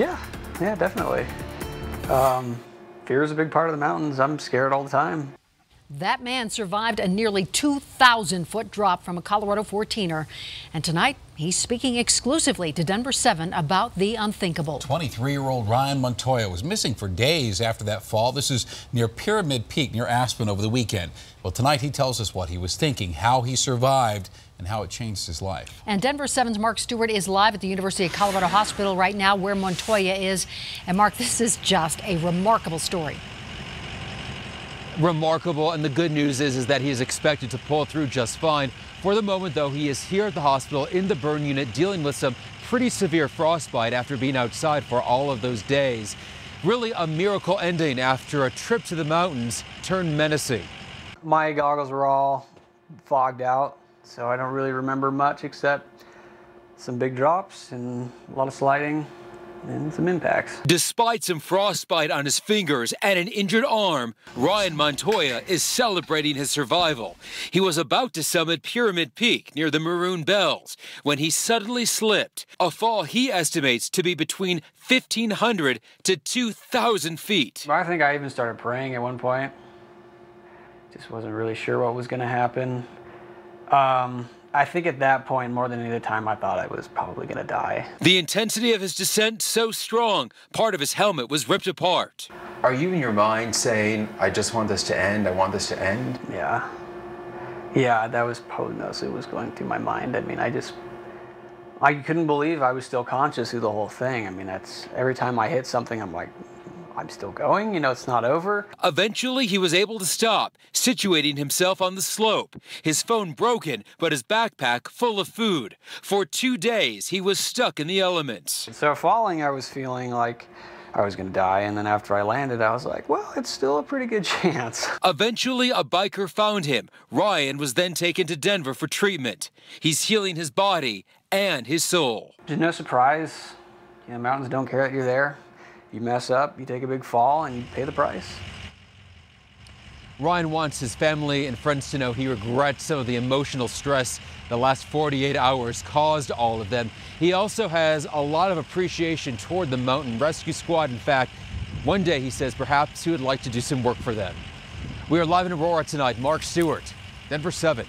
Yeah, yeah, definitely. Um, fear is a big part of the mountains. I'm scared all the time. That man survived a nearly 2,000 foot drop from a Colorado 14er. And tonight, he's speaking exclusively to Denver 7 about the unthinkable. 23 year old Ryan Montoya was missing for days after that fall. This is near Pyramid Peak near Aspen over the weekend. Well, tonight he tells us what he was thinking, how he survived, and how it changed his life. And Denver 7's Marc Stewart is live at the University of Colorado Hospital right now where Montoya is. And Marc, this is just a remarkable story remarkable. And the good news is, is that he is expected to pull through just fine. For the moment, though, he is here at the hospital in the burn unit dealing with some pretty severe frostbite after being outside for all of those days. Really a miracle ending after a trip to the mountains turned menacing. My goggles were all fogged out, so I don't really remember much except some big drops and a lot of sliding and some impacts. Despite some frostbite on his fingers and an injured arm, Ryan Montoya is celebrating his survival. He was about to summit Pyramid Peak near the Maroon Bells when he suddenly slipped, a fall he estimates to be between 1,500 to 2,000 feet. I think I even started praying at one point. Just wasn't really sure what was going to happen. Um, I think at that point, more than any other time, I thought I was probably going to die. The intensity of his descent so strong, part of his helmet was ripped apart. Are you in your mind saying, I just want this to end, I want this to end? Yeah. Yeah, that was probably mostly what was going through my mind. I mean, I just, I couldn't believe I was still conscious through the whole thing. I mean, that's, every time I hit something, I'm like, I'm still going, you know, it's not over. Eventually, he was able to stop, situating himself on the slope. His phone broken, but his backpack full of food. For two days, he was stuck in the elements. So falling, I was feeling like I was going to die. And then after I landed, I was like, well, it's still a pretty good chance. Eventually, a biker found him. Ryan was then taken to Denver for treatment. He's healing his body and his soul. No surprise. You know, mountains don't care that you're there. You mess up, you take a big fall, and you pay the price. Ryan wants his family and friends to know he regrets some of the emotional stress the last 48 hours caused all of them. He also has a lot of appreciation toward the mountain rescue squad. In fact, one day he says perhaps he would like to do some work for them. We are live in Aurora tonight. Marc Stewart, Denver 7.